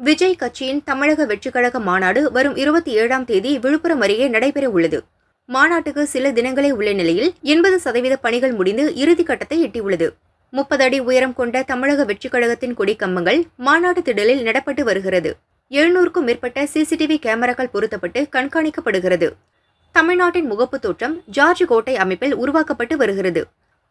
விஜய் கட்சியின் தமிழக வெற்றிக்கழக மாநாடு வரும் இருபத்தி ஏழாம் தேதி விழுப்புரம் அருகே நடைபெற உள்ளது மாநாட்டுக்கு சில தினங்களே உள்ள நிலையில் எண்பது சதவீத பணிகள் முடிந்து இறுதிக்கட்டத்தை எட்டியுள்ளது. முப்பது அடி உயரம் கொண்ட தமிழக வெற்றிக்கழகத்தின் கொடி கம்பங்கள் மாநாட்டு திடலில் நடப்பட்டு வருகிறது. எழுநூறுக்கும் மேற்பட்ட சிசிடிவி கேமராக்கள் பொருத்தப்பட்டு கண்காணிக்கப்படுகிறது. தமிழ்நாட்டின் முகப்பு தோற்றம் ஜார்ஜ் கோட்டை அமைப்பில் உருவாக்கப்பட்டு வருகிறது.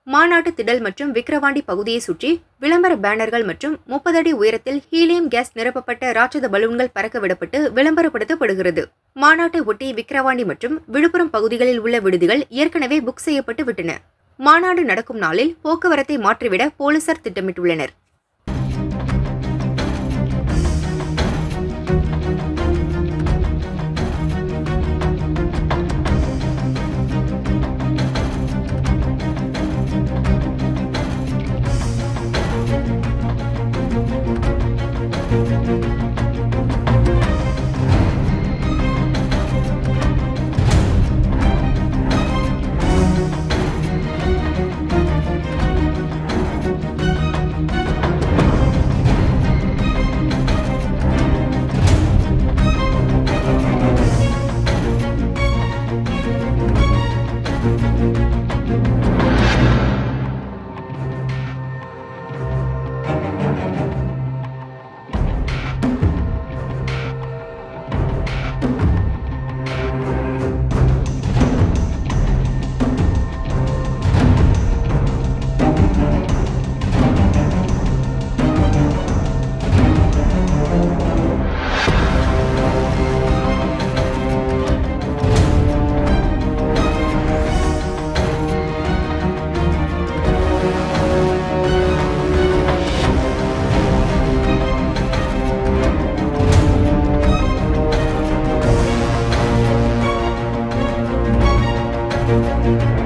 மாநாட்டு திடல் மற்றும் விக்கிரவாண்டி பகுதியை சுற்றி விளம்பர பேனர்கள் மற்றும் முப்பது அடி உயரத்தில் ஹீலியம் கேஸ் நிரப்பப்பட்ட ராட்சத பலூன்கள் பறக்க விடப்பட்டு விளம்பரப்படுத்தப்படுகிறது. மாநாட்டை ஒட்டி விக்கிரவாண்டி மற்றும் விழுப்புரம் பகுதிகளில் உள்ள விடுதிகள் ஏற்கனவே புக் செய்யப்பட்டு விட்டன. மாநாடு நடக்கும் நாளில் போக்குவரத்தை மாற்றிவிட போலீசார் திட்டமிட்டுள்ளனர். Música